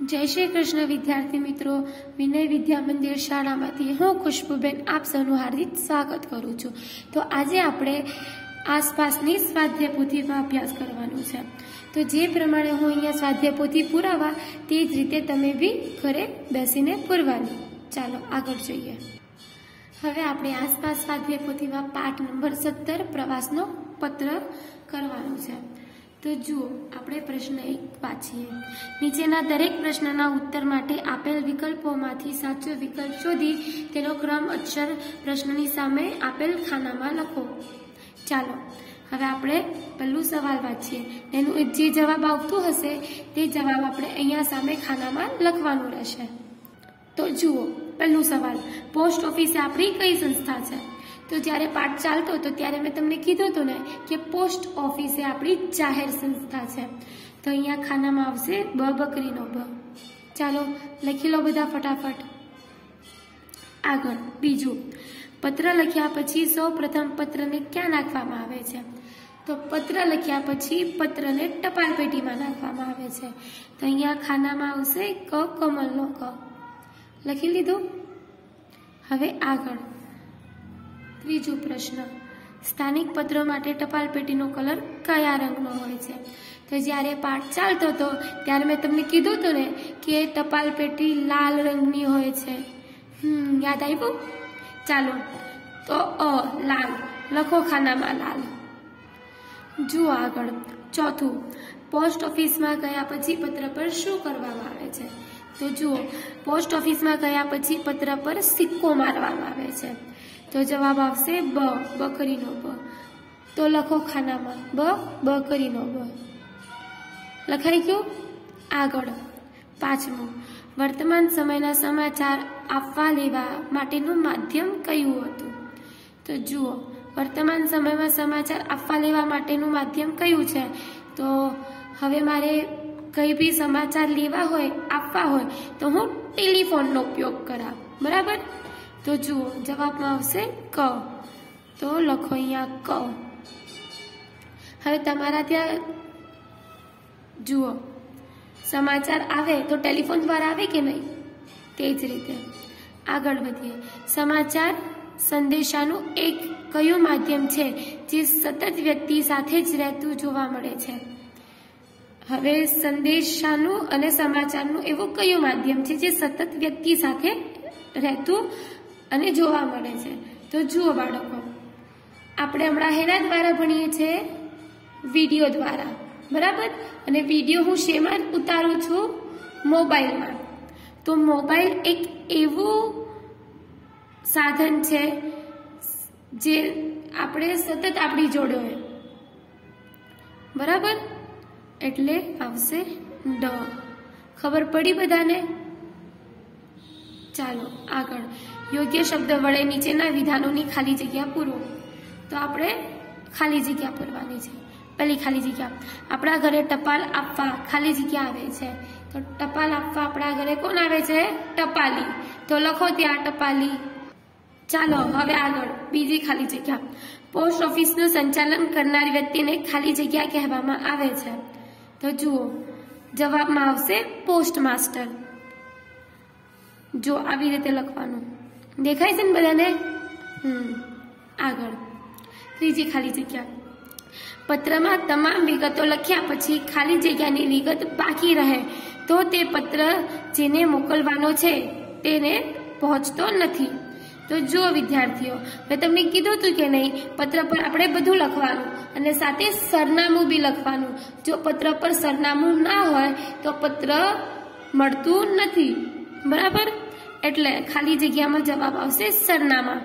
જય શ્રી કૃષ્ણ વિદ્યાર્થી મિત્રો. વિનય વિદ્યા મંદિર શાળામાંથી હું ખુશ્બુબેન આપ સૌનું હાર્દિક સ્વાગત કરું છું. તો આજે આપણે આસપાસની સ્વાધ્યાય પોથીમાં અભ્યાસ કરવાનો છે. તો જે પ્રમાણે હું અહીંયા સ્વાધ્યાય પોથી પુરાવા, તે જ રીતે તમે બી ઘરે બેસીને પૂરવાની. ચાલો આગળ જોઈએ. હવે આપણે આસપાસ સ્વાધ્યાય પોથીમાં પાઠ નંબર સત્તર પ્રવાસનો પત્ર કરવાનો છે. તો જુઓ, આપણે પ્રશ્ન એક વાંચીએ. નીચેના દરેક પ્રશ્નના ઉત્તર માટે આપેલ વિકલ્પોમાંથી સાચો વિકલ્પ શોધી તેનો ક્રમ અક્ષર પ્રશ્નની સામે આપેલ ખાનામાં લખો. ચાલો, હવે આપણે પહેલું સવાલ વાંચીએ. એનું જે જવાબ આવતું હશે, તે જવાબ આપણે અહીંયા સામે ખાનામાં લખવાનું રહેશે. તો જુઓ, પહેલું સવાલ, પોસ્ટ ઓફિસ આપણી કઈ સંસ્થા છે? તો જ્યારે પાઠ ચાલતો હતો ત્યારે મેં તમને કીધું હતું ને કે પોસ્ટ ઓફિસ એ આપણી જાહેર સંસ્થા છે. તો અહીંયા ખાનામાં આવશે બ બકરીનો બ. ચાલો, લખી લો બધા ફટાફટ. આગળ, બીજું. પત્ર લખ્યા પછી સૌ પ્રથમ પત્રને ક્યાં નાખવામાં આવે છે? તો પત્ર લખ્યા પછી પત્રને ટપાલ પેટીમાં નાખવામાં આવે છે. તો અહીંયા ખાનામાં આવશે ક, કમલનો ક. લખી લીધું? હવે આગળ. ત્રીજો પ્રશ્ન. સ્થાનિક પત્રો માટે ટપાલ પેટીનો કલર કયા રંગનો હોય છે? તો જ્યારે પાઠ ચાલતો હતો, ત્યારે મેં તમને કીધું હતું ને કે ટપાલ પેટી લાલ રંગની હોય છે. હમ, યાદ આવ્યું? ચાલો, તો અ, લાલ. લખો ખાનામાં લાલ. જુઓ આગળ. ચોથું. પોસ્ટ ઓફિસમાં ગયા પછી પત્ર પર શું કરવામાં આવે છે? તો જુઓ, પોસ્ટ ઓફિસમાં ગયા પછી પત્ર પર સિક્કો મારવામાં આવે છે. તો જવાબ આવશે બ, બકરીનો બ. તો લખો ખાનામાં, બ, બકરીનો બ. લખાઈ ગયું? આગળ. પાંચમું. વર્તમાન સમયના સમાચાર આપવા લેવા માટેનું માધ્યમ કયું હતું? તો જુઓ, વર્તમાન સમયમાં સમાચાર આપવા લેવા માટેનું માધ્યમ કયું છે? તો હવે મારે કંઈ બી સમાચાર લેવા હોય, આપવા હોય, તો હું ટેલિફોનનો ઉપયોગ કરાવ. બરાબર? તો જુઓ જવાબમાં આવશે ક. તો લખો અહીંયા ક. હવે તમારા ત્યાં, જુઓ, સમાચાર આવે તો ટેલિફોન દ્વારા આવે કે નહીં? તે જ રીતે. આગળ વધીએ. સમાચાર સંદેશાનું એક કયું માધ્યમ છે જે સતત વ્યક્તિ સાથે જ રહેતું જોવા મળે છે? હવે સંદેશાનું અને સમાચારનું એવું કયું માધ્યમ છે જે સતત વ્યક્તિ સાથે રહેતું અને જોવા મળે છે. તો જુઓ બાળકો, આપણે હમણાં હેના દ્વારા ભણીએ છીએ વીડિયો દ્વારા. બરાબર? અને વીડિયો હું શેમાં ઉતારું છું? મોબાઈલમાં. તો મોબાઈલ એક એવું સાધન છે, જે આપણે સતત આપણી જોડે હોય. બરાબર? એટલે આવશે ડ. ખબર પડી બધાને? ચાલો, આગળ. યોગ્ય શબ્દ વડે નીચેના વિધાનોની ખાલી જગ્યા પૂરો. તો આપણે ખાલી જગ્યા પૂરવાની છે. પહેલી ખાલી જગ્યા. આપણા ઘરે ટપાલ આપવા ખાલી જગ્યા આવે છે. તો ટપાલ આપવા આપણા ઘરે કોણ આવે છે? ટપાલી. તો લખો ત્યાં ટપાલી. ચાલો, હવે આગળ. બીજી ખાલી જગ્યા. પોસ્ટ ઓફિસનું સંચાલન કરનાર વ્યક્તિને ખાલી જગ્યા કહેવામાં આવે છે. તો જુઓ, જવાબમાં આવશે પોસ્ટ માસ્ટર. જો આવી રીતે લખવાનું. દેખાય છે ને બધાને? હમ, આગળ. ત્રીજી ખાલી જગ્યા. પત્રમાં તમામ વિગતો લખ્યા પછી ખાલી જગ્યાની વિગત બાકી રહે. તો તે પત્ર જેને મોકલવાનો છે, તેને પહોંચતો નથી. તો જો વિદ્યાર્થીઓ, મેં તમને કીધું હતું કે નહીં, પત્ર પર આપણે બધું લખવાનું અને સાથે સરનામું બી લખવાનું. જો પત્ર પર સરનામું ના હોય, તો પત્ર મળતું નથી. બરાબર? એટલે ખાલી જગ્યામાં જવાબ આવશે સરનામા.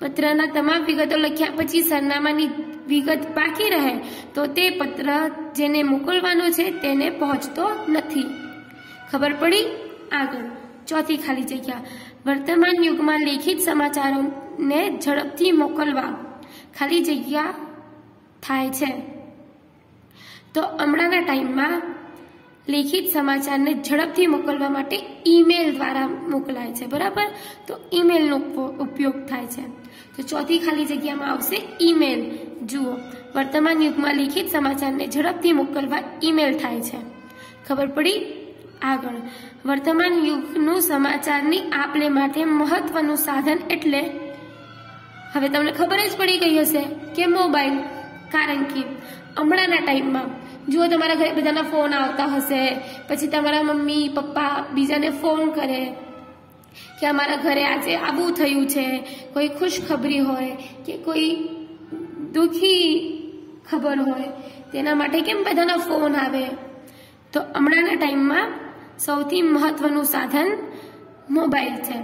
પત્રના તમામ વિગતો લખ્યા પછી સરનામાની વિગત બાકી રહે તો તે પત્ર જેને મોકલવાનો છે તેને પહોંચતો નથી. ખબર પડી? આગળ. ચોથી ખાલી જગ્યા. વર્તમાન યુગમાં લેખિત સમાચારોને ઝડપથી મોકલવા ખાલી જગ્યા થાય છે. તો હમણાંના ટાઈમમાં લેખિત સમાચારને ઝડપથી મોકલવા માટે ઈમેલ દ્વારા મોકલાય છે, બરાબર? તો ઈમેલનો ઉપયોગ થાય છે. તો ચોથી ખાલી જગ્યામાં આવશે ઈમેલ. જુઓ, વર્તમાન યુગમાં લેખિત સમાચારને ઝડપથી મોકલવા ઈમેલ થાય છે. ખબર પડી? આગળ. વર્તમાન યુગનું સમાચારની આપ લે માટે મહત્વનું સાધન એટલે, હવે તમને ખબર જ પડી ગઈ હશે કે મોબાઈલ. કારણ કે હમણાંના ટાઈમમાં જુઓ તમારા ઘરે બધાના ફોન આવતા હશે, પછી તમારા મમ્મી, પપ્પા બીજાને ફોન કરે કે અમારા ઘરે આજે આવું થયું છે, કોઈ ખુશખબરી હોય કે કોઈ દુઃખી ખબર હોય, તેના માટે કેમ બધાના ફોન આવે? તો હમણાંના ટાઈમમાં સૌથી મહત્વનું સાધન મોબાઈલ છે.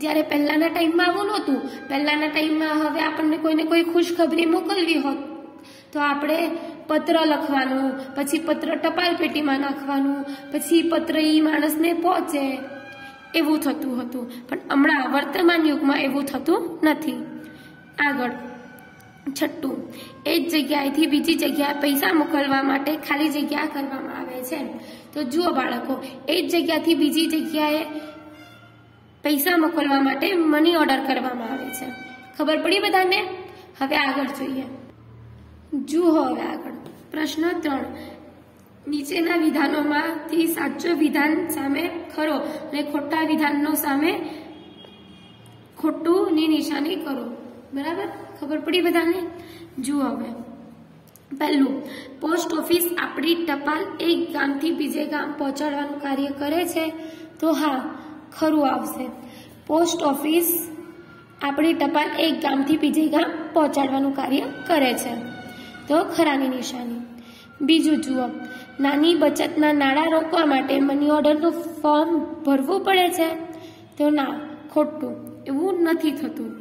જ્યારે પહેલાંના ટાઈમમાં આવું નહોતું, પહેલાંના ટાઈમમાં હવે આપણને કોઈને કોઈ ખુશખબરી મોકલવી હોત, તો આપણે પત્ર લખવાનું, પછી પત્ર ટપાલ પેટીમાં નાખવાનું, પછી પત્ર એ માણસને પહોંચે. એવું થતું હતું. પણ હમણાં વર્તમાન યુગમાં એવું થતું નથી. આગળ. છઠ્ઠું. એ જ જગ્યાએથી બીજી જગ્યાએ પૈસા મોકલવા માટે ખાલી જગ્યા કરવામાં આવે છે. તો જુઓ બાળકો, એ જ જગ્યાથી બીજી જગ્યાએ પૈસા મોકલવા માટે મની ઓર્ડર કરવામાં આવે છે. ખબર પડી બધાને? હવે આગળ જોઈએ. જુઓ હવે આગળ. પ્રશ્ન ત્રણ. નીચેના વિધાનોમાંથી સાચો વિધાન સામે ખરો અને ખોટા વિધાનનો સામે ખોટુંની નિશાની કરો. બરાબર? ખબર પડી બધાને? જુઓ હવે. પહેલું, પોસ્ટ ઓફિસ આપણી ટપાલ એક ગામથી બીજે ગામ પહોંચાડવાનું કાર્ય કરે છે? તો હા, ખરું આવશે. પોસ્ટ ઓફિસ આપણી ટપાલ એક ગામથી બીજે ગામ પહોંચાડવાનું કાર્ય કરે છે. તો ખરાની નિશાની. બીજું જુઓ, નાની બચતના નાણાં રોકવા માટે મની ઓર્ડરનું ફોર્મ ભરવું પડે છે? તો ના, ખોટું, એવું નથી થતું.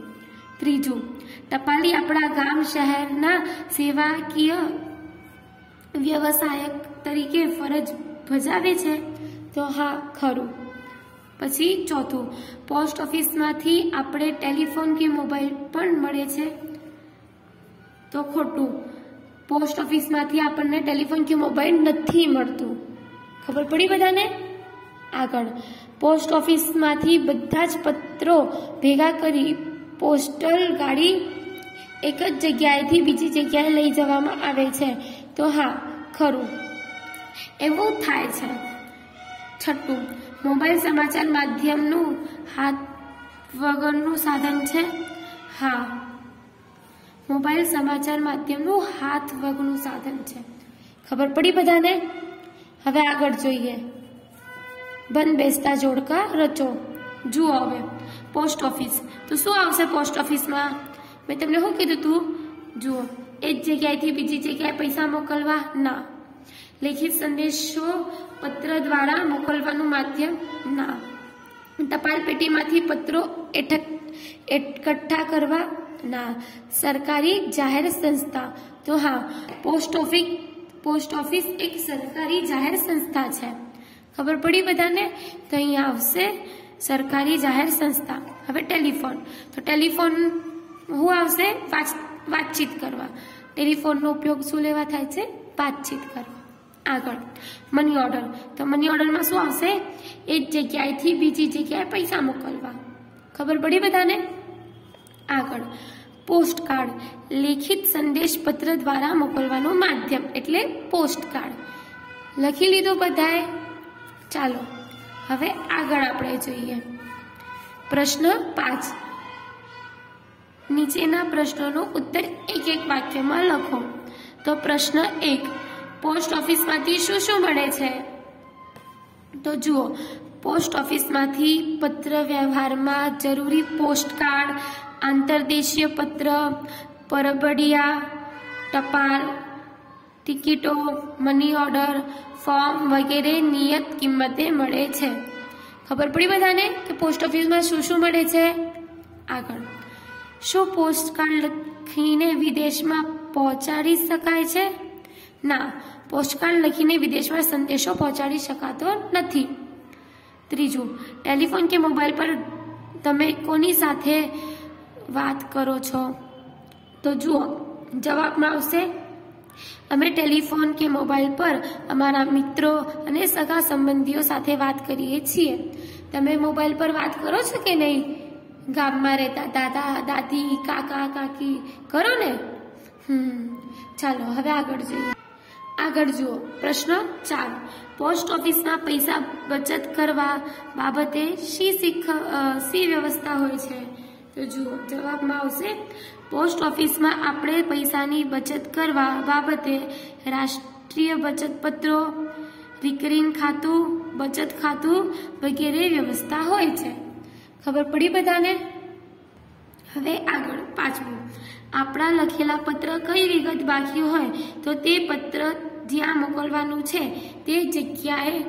ત્રીજું, ટપાલી આપણા ગામ શહેરના સેવાકીય વ્યવસાયક તરીકે ફરજ ભજાવે છે? તો હા, ખરું. પછી ચોથું, પોસ્ટ ઓફિસમાંથી આપણે ટેલિફોન કે મોબાઈલ પણ મળે છે? તો ખોટું પોસ્ટ ઓફિસમાંથી આપણને ટેલિફોન કે મોબાઈલ નથી મળતું. ખબર પડી બધાને? આગળ. પોસ્ટ ઓફિસમાંથી બધા જ પત્રો ભેગા કરી પોસ્ટલ ગાડી એક જ જગ્યાએથી બીજી જગ્યાએ લઈ જવામાં આવે છે. તો હા, ખરું. એવું થાય છે. છઠ્ઠું. મોબાઈલ સમાચાર માધ્યમનું હાથ વગરનું સાધન છે? હા. મોબાઈલ સમાચાર માધ્યમનું હાથ વગનું સાધન છે. ખબર પડી બધાને? હવે આગળ જોઈએ. બંધ બેસતા જોડકા રચો. જુઓ હવે. Post office. તો શું આવશે પોસ્ટ ઓફિસમાં? મેં તમને શું કીધું તું? જુઓ. એક જગ્યાએથી બીજી જગ્યાએ પૈસા મોકલવા? ના. લેખિત સંદેશો પત્ર દ્વારા મોકલવાનું માધ્યમ? ના. ટપાલ પેટીમાંથી પત્રો એકઠા કરવા? ના, સરકારી જાહેર સંસ્થા. તો હા, પોસ્ટ ઓફિસ પોસ્ટ ઓફિસ એક સરકારી જાહેર સંસ્થા છે. ખબર પડી બધાને? તો અહીંયા આવશે સરકારી જાહેર સંસ્થા. હવે ટેલિફોન. તો ટેલિફોન શું આવશે? વાતચીત કરવા. ટેલિફોનનો ઉપયોગ શું લેવા થાય છે? વાતચીત કરવા. આગળ. મની ઓર્ડર તો મની ઓર્ડરમાં શું આવશે? એક જગ્યાએથી બીજી જગ્યાએ પૈસા મોકલવા. ખબર પડી બધાને? આગળ. પોસ્ટ કાર્ડ લેખિત સંદેશ પત્ર દ્વારા મોકલવાનું માધ્યમ એટલે પોસ્ટ લખી લીધું બધાએ? ચાલો, હવે આગળ આપણે જોઈએ. પ્રશ્ન પાંચ. નીચેના પ્રશ્નોનો ઉત્તર એક એક વાક્યમાં લખો. તો પ્રશ્ન એક. પોસ્ટ ઓફિસમાંથી શું શું મળે છે? તો જુઓ. પોસ્ટ ઓફિસમાંથી પત્ર વ્યવહારમાં જરૂરી પોસ્ટ કાર્ડ આંતરદેશીય પત્ર, પરબડિયા, ટપાલ, ટિકિટો મની ઓર્ડર ફોર્મ વગેરે નિયત કિંમતે મળે છે. ખબર પડી બધાને કે પોસ્ટ ઓફિસમાં શું શું મળે છે? આગળ. શું પોસ્ટ કાર્ડ લખીને વિદેશમાં પહોંચાડી શકાય છે? ના પોસ્ટકાર્ડ લખીને વિદેશમાં સંદેશો પહોંચાડી શકાતો નથી. ત્રીજું ટેલિફોન કે મોબાઈલ પર તમે કોની સાથે વાત કરો છો? તો જુઓ જવાબમાં આવશે, અમે ટેલિફોન કે મોબાઈલ પર અમારા મિત્રો અને સગા સંબંધીઓ સાથે વાત કરીએ છીએ. તમે મોબાઈલ પર વાત કરો છો કે નહીં? ગામમાં રહેતા દાદા, દાદી, કાકા, કાકી, કરો ને? હમ, ચાલો, હવે આગળ જોઈએ. આગળ જુઓ, પ્રશ્ન ચાર. પોસ્ટ ઓફિસમાં પૈસા બચત કરવા બાબતે શી શીખ શી વ્યવસ્થા હોય છે? તો જુઓ, જવાબમાં આવશે, પોસ્ટ ઓફિસમાં આપણે પૈસાની બચત કરવા બાબતે રાષ્ટ્રીય બચત પત્રો રિકરિંગ ખાતું, બચત ખાતું વગેરે વ્યવસ્થા હોય છે. ખબર પડી બધાને? હવે આગળ પાંચમું આપણા લખેલા પત્ર કઈ વિગત બાકી હોય તો તે પત્ર જ્યાં મોકલવાનું છે તે જગ્યાએ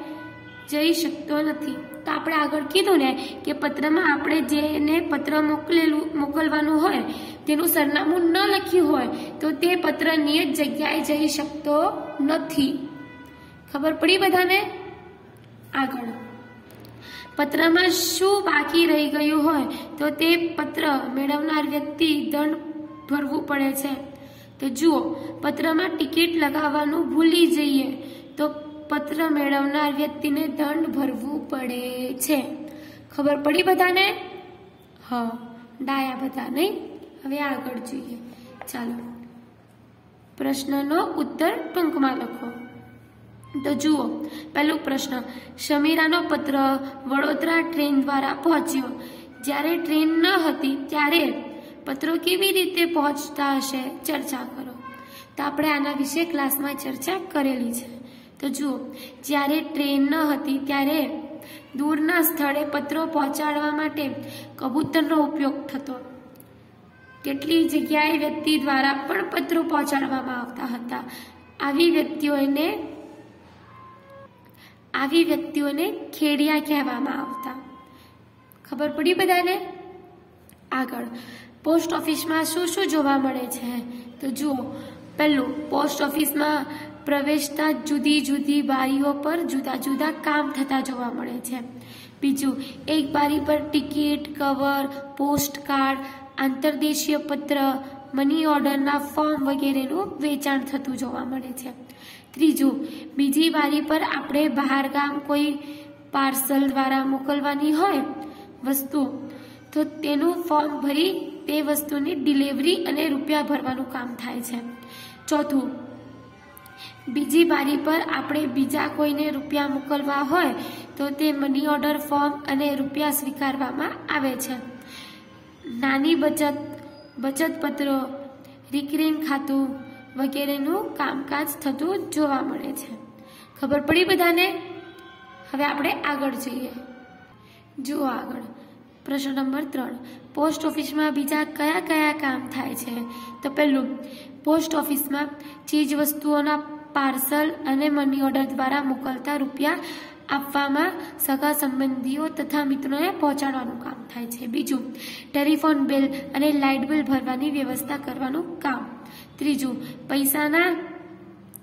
જઈ શકતો નથી. તો આપણે આગળ કીધું ને કે પત્રમાં આપણે જેને પત્ર મોકલેલું, મોકલવાનું હોય, તેનું સરનામું ન લખ્યું હોય, તો તે પત્ર નિયત જગ્યાએ જઈ શકતો નથી. ખબર પડી બધાને? આગળ. પત્રમાં શું બાકી રહી ગયું હોય, તો તે પત્ર મેળવનાર વ્યક્તિ દંડ ભરવું પડે છે. તો જુઓ, પત્રમાં ટિકિટ લગાવવાનું ભૂલી જઈએ, તો પત્ર મેળવનાર વ્યક્તિને દંડ ભરવું પડે છે. ખબર પડી બધાને? હા, ડાયા બધા, નહીં? હવે આગળ જોઈએ. ચાલો. પ્રશ્નનો ઉત્તર ટૂંકમાં લખો. તો જુઓ, પહેલો પ્રશ્ન. શમીરાનો પત્ર વડોદરા ટ્રેન દ્વારા પહોંચ્યો. જ્યારે ટ્રેન ન હતી, ત્યારે પત્રો કેવી રીતે પહોંચતા હશે? ચર્ચા કરો. તો આપણે આના વિશે ક્લાસમાં ચર્ચા કરેલી છે. તો જુઓ, જ્યારે ટ્રેન ન હતી ત્યારે દૂરના સ્થળે પત્રો પહોંચાડવા માટે કબૂતરનો ઉપયોગ થતો. કેટલી જગ્યાએ વ્યક્તિ દ્વારા પણ પત્રો પહોંચાડવામાં આવતા હતા. આવી વ્યક્તિઓને આવી વ્યક્તિઓને ખેડિયા કહેવામાં આવતા. ખબર પડી બધાને? આગળ. પોસ્ટ ઓફિસમાં શું શું જોવા મળે છે? તો જુઓ, પહેલું, પોસ્ટ ઓફિસમાં પ્રવેશતા જુદી જુદી બારીઓ પર જુદા જુદા કામ થતા જોવા મળે છે. બીજું, એક બારી પર ટિકિટ, કવર પોસ્ટ કાર્ડ આંતરદેશીય પત્ર, મની ઓર્ડરના ફોર્મ વગેરેનું વેચાણ થતું જોવા મળે છે. ત્રીજું, બીજી બારી પર આપણે બહાર ગામ કોઈ પાર્સલ દ્વારા મોકલવાની હોય વસ્તુ, તો તેનું ફોર્મ ભરી તે વસ્તુની ડિલિવરી અને રૂપિયા ભરવાનું કામ થાય છે. ચોથું બીજી બારી પર આપણે બીજા કોઈને રૂપિયા મોકલવા હોય તો તે મની ઓર્ડર ફોર્મ અને રૂપિયા સ્વીકારવામાં આવે છે. નાની બચત બચત પત્રો રિકરિંગ ખાતું વગેરેનું કામકાજ થતું જોવા મળે છે. ખબર પડી બધાને? હવે આપણે આગળ જઈએ. જુઓ આગળ. પ્રશ્ન નંબર ત્રણ. પોસ્ટ ઓફિસમાં બીજા કયા કયા કામ થાય છે? તો પહેલું, પોસ્ટ ઓફિસમાં ચીજ વસ્તુઓના પાર્સલ અને મની ઓર્ડર દ્વારા મોકલતા રૂપિયા આપવામાં સગા સંબંધીઓ તથા મિત્રોને પહોંચાડવાનું કામ થાય છે. બીજું, ટેલિફોન બિલ અને લાઇટ બિલ ભરવાની વ્યવસ્થા કરવાનું કામ. ત્રીજું, પૈસાના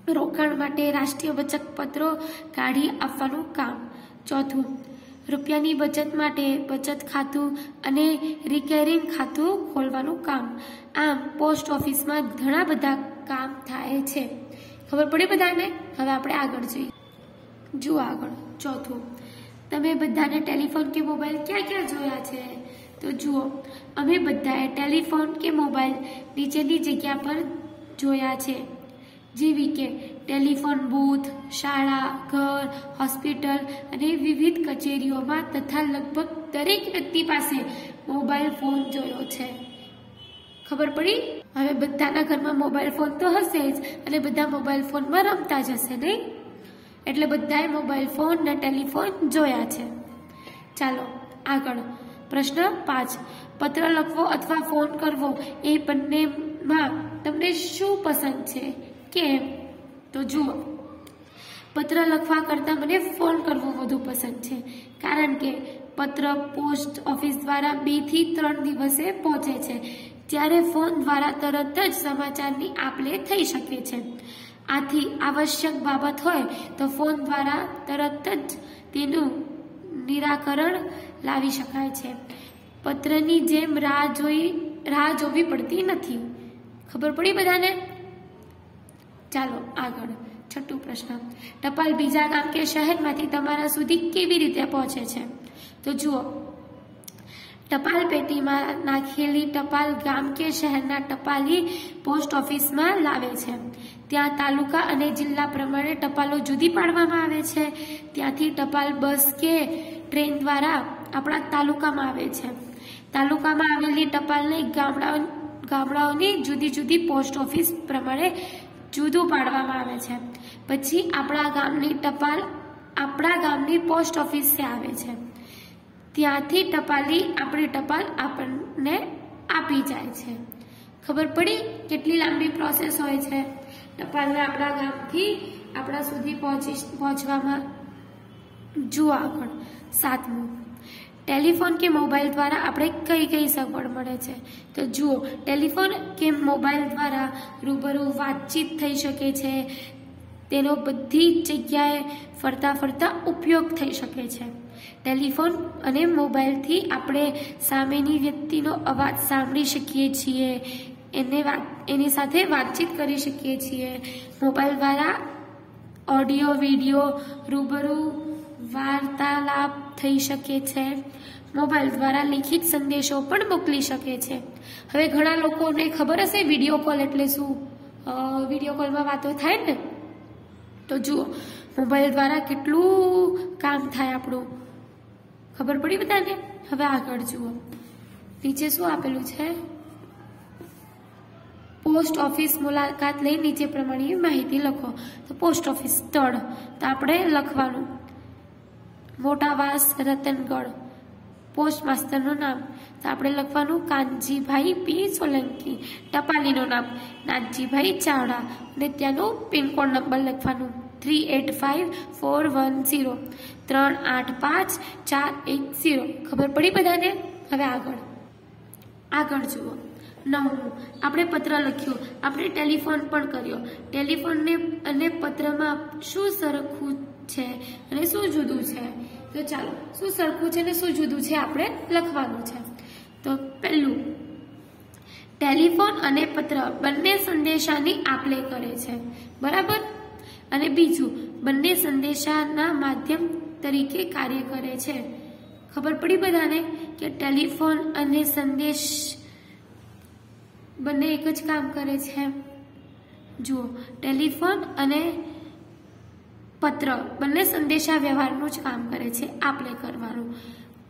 રોકાણ માટે રાષ્ટ્રીય બચત પત્રો કાઢી આપવાનું કામ. ચોથું, રૂપિયાની બચત માટે બચત ખાતું અને રિકેરિંગ ખાતું ખોલવાનું કામ. આમ, પોસ્ટ ઓફિસમાં ઘણા બધા કામ થાય છે. ખબર પડી બધાને? હવે આપણે આગળ જોઈએ. જુઓ આગળ, ચોથું. તમે બધાને ટેલિફોન કે મોબાઈલ ક્યાં ક્યાં જોયા છે? તો જુઓ, અમે બધાએ ટેલિફોન કે મોબાઈલ નીચેની જગ્યા પર જોયા છે. જેવી કે ટેલિફોન બૂથ, શાળા, ઘર, હોસ્પિટલ અને વિવિધ કચેરીઓમાં તથા લગભગ દરેક વ્યક્તિ પાસે મોબાઈલ ફોન જોયો છે. ખબર પડી? હવે બધાના ઘરમાં મોબાઈલ ફોન તો હશે જ અને બધા મોબાઈલ ફોનમાં રમતા જ હશે નહીં? એટલે બધાએ મોબાઈલ ફોન ને ટેલિફોન જોયા છે. ચાલો, આગળ. પ્રશ્ન પાંચ. પત્ર લખવો અથવા ફોન કરવો એ બંનેમાં તમને શું પસંદ છે? કેમ? તો જુઓ. પત્ર લખવા કરતાં મને ફોન કરવો વધુ પસંદ છે. કારણ કે પત્ર પોસ્ટ ઓફિસ દ્વારા બેથી ત્રણ દિવસે પહોંચે છે. જ્યારે ફોન દ્વારા તરત જ સમાચારની આપલે થઈ શકે છે. આથી આવશ્યક બાબત હોય તો ફોન દ્વારા તરત જ તેનું નિરાકરણ લાવી શકાય છે. પત્રની જેમ રાહ જોઈ, રાહ જોવી પડતી નથી. ખબર પડી બધાને? ચાલો આગળ. છઠ્ઠું પ્રશ્ન. ટપાલ બીજા ગામ કે શહેરમાંથી તમારા સુધી કેવી રીતે પહોંચે છે? તો જુઓ ટપાલ પેટીમાં નાખેલી ટપાલ ગામ કે શહેરના ટપાલી પોસ્ટ ઓફિસમાં લાવે છે. ત્યાં તાલુકા અને જિલ્લા પ્રમાણે ટપાલો જુદી પાડવામાં આવે છે. ત્યાંથી ટપાલ, બસ કે ટ્રેન દ્વારા આપણા તાલુકામાં આવે છે. તાલુકામાં આવેલી ટપાલને ગામડાઓ, ગામડાઓની જુદી જુદી પોસ્ટ ઓફિસ પ્રમાણે જુદું પાડવામાં આવે છે. પછી આપણા ગામની ટપાલ આપણા ગામની પોસ્ટ ઓફિસે આવે છે. ત્યાંથી ટપાલી આપણી ટપાલ આપણને આપી જાય છે. ખબર પડી કેટલી લાંબી પ્રોસેસ હોય છે? ટપાલને આપણા ગામથી આપણા સુધી પહોંચી પહોંચવામાં જુઓ આગળ. સાતમું. ટેલિફોન કે મોબાઈલ દ્વારા આપણે કઈ કઈ સગવડ મળે છે? તો જુઓ, ટેલિફોન કે મોબાઈલ દ્વારા રૂબરૂ વાતચીત થઈ શકે છે. તેનો બધી જગ્યાએ ફરતા ફરતા ઉપયોગ થઈ શકે છે. ટેલિફોન અને મોબાઈલથી આપણે સામેની વ્યક્તિનો અવાજ સાંભળી શકીએ છીએ. એને વાત, એની સાથે વાતચીત કરી શકીએ છીએ. મોબાઈલ દ્વારા ઓડિયો, વીડિયો રૂબરૂ વાર્તાલાપ થઈ શકે છે. મોબાઈલ દ્વારા લિખિત સંદેશો પણ મોકલી શકે છે. હવે ઘણા લોકોને ખબર હશે વીડિયો કોલ એટલે શું? વીડિયો કોલમાં વાતો થાય ને? તો જુઓ, મોબાઈલ દ્વારા કેટલું કામ થાય આપણું. ખબર પડી બધાને? હવે આગળ જુઓ. નીચે શું આપેલું છે? પોસ્ટ ઓફિસ મુલાકાત લઈ નીચે પ્રમાણે માહિતી લખો. તો પોસ્ટ ઓફિસ સ્થળ. તો આપણે લખવાનું. મોટાવાસ, રતનગઢ. પોસ્ટ માસ્ટરનું નામ. તો આપણે લખવાનું કાનજીભાઈ પી. સોલંકી. ટપાલીનું નામ. નાનજીભાઈ ચાવડા. અને ત્યાંનું પિનકોડ નંબર લખવાનું. Three eight five four one zero ત્રણ, આઠ, પાંચ, ચાર, એક, ઝીરો. ખબર પડી બધાને? હવે આગળ. આગળ જુઓ. નવમું. આપણે પત્ર લખ્યો. આપણે ટેલિફોન પણ કર્યો. ટેલિફોનને અને પત્રમાં શું સરખું છે અને શું જુદું છે? તો ચાલો, શું સરખું છે અને શું જુદું છે આપણે લખવાનું છે. તો પહેલું. ટેલિફોન અને પત્ર બંને સંદેશાની આપલે કરે છે. બરાબર? અને બીજું, બંને સંદેશાના માધ્યમ તરીકે કાર્ય કરે છે. ખબર પડી બધાને કે ટેલિફોન અને સંદેશ બંને એક જ કામ કરે છે? જુઓ, ટેલિફોન અને પત્ર બંને સંદેશા વ્યવહારનું જ કામ કરે છે, આપણે કરવાનું.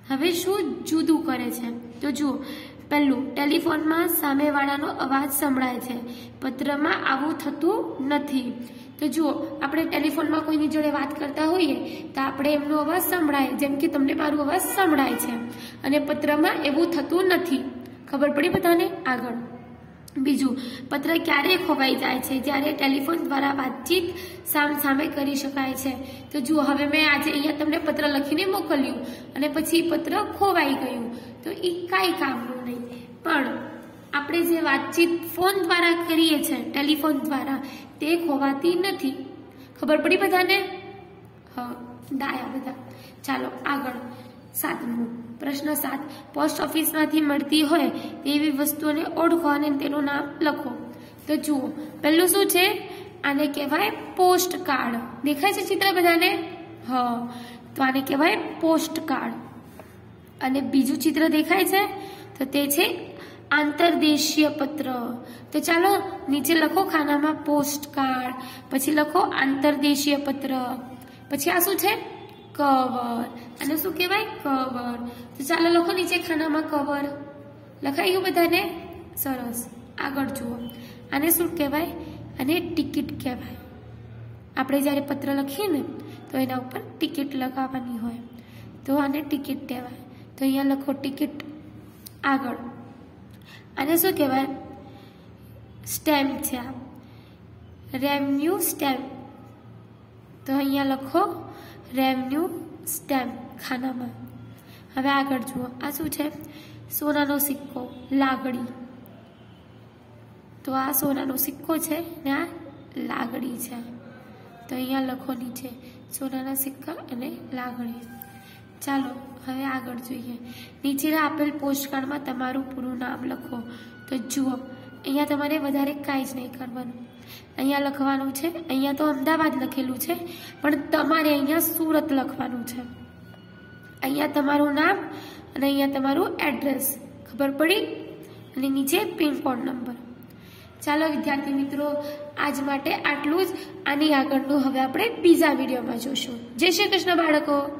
હવે શું જુદું કરે છે? તો જુઓ પહેલું, ટેલિફોનમાં સામેવાળાનો અવાજ સંભળાય છે. પત્રમાં આવું થતું નથી. તો જુઓ, આપણે ટેલિફોનમાં કોઈની જોડે વાત કરતા હોઈએ, તો આપણે એમનો અવાજ સંભળાય, જેમ કે તમને મારો અવાજ સંભળાય છે. અને પત્રમાં એવું થતું નથી. ખબર પડી બધાને? આગળ. બીજું, પત્ર ક્યારે ખોવાઈ જાય છે? જ્યારે ટેલિફોન દ્વારા વાતચીત સામ, સામે કરી શકાય છે. તો જુઓ, હવે મેં આજે અહીંયા તમને પત્ર લખીને મોકલ્યું અને પછી પત્ર ખોવાઈ ગયું. તો એ કાંઈ કામનું નહીં. પણ આપણે જે વાતચીત ફોન દ્વારા કરીએ છીએ ટેલિફોન દ્વારા, તે ખોવાતી નથી. ખબર પડી બધાને? હા ડાયા બધા. ચાલો આગળ. સાતમું પ્રશ્ન સાત પોસ્ટ ઓફિસમાંથી મળતી હોય તેવી વસ્તુઓને ઓળખો અને તેનું નામ લખો. તો જુઓ, પહેલું શું છે? આને કહેવાય પોસ્ટ કાર્ડ દેખાય છે ચિત્ર બધાને? હ. તો આને કહેવાય પોસ્ટ કાર્ડ અને બીજું ચિત્ર દેખાય છે? તો તે છે આંતરદેશીય પત્ર. તો ચાલો નીચે લખો ખાનામાં પોસ્ટ કાર્ડ પછી લખો આંતરદેશીય પત્ર. પછી આ શું છે? કવર. અને શું કહેવાય? કવર. તો ચાલો લખો નીચે ખાનામાં કવર. લખાઈ ગયું બધાને? સરસ. આગળ જુઓ. આને શું કહેવાય? અને ટિકિટ કહેવાય. આપણે જ્યારે પત્ર લખીએ ને, તો એના ઉપર ટિકિટ લગાવવાની હોય. તો આને ટિકિટ કહેવાય. તો અહીંયા લખો ટિકિટ. આગળ. આને શું કહેવાય? સ્ટેમ્પ છે આ. Revenue stamp. તો અહીંયા લખો રેવન્યુ સ્ટેમ્પ ખાનામાં. હવે આગળ જુઓ. આ શું છે? સોનાનો સિક્કો, લાગડી. તો આ સોનાનો સિક્કો છે ને આ લાગડી છે. તો અહીંયા લખો નીચે, સોનાના સિક્કા અને લાગણી ચાલો, હવે આગળ જોઈએ. નીચેના આપેલ પોસ્ટકાર્ડમાં તમારું પૂરું નામ લખો. તો જુઓ, અહીંયા તમારે વધારે કાંઈ જ નહીં કરવાનું. અહીંયા લખવાનું છે. અહીંયા તો અમદાવાદ લખેલું છે. પણ તમારે અહીંયા સુરત લખવાનું છે. અહીંયા તમારું નામ અને અહીંયા તમારું એડ્રેસ ખબર પડી? અને નીચે પિનકોડ નંબર. ચાલો વિદ્યાર્થી મિત્રો, આજ માટે આટલું જ. આની આગળનું હવે આપણે બીજા વિડીયોમાં જોશું. જય શ્રી કૃષ્ણ બાળકો.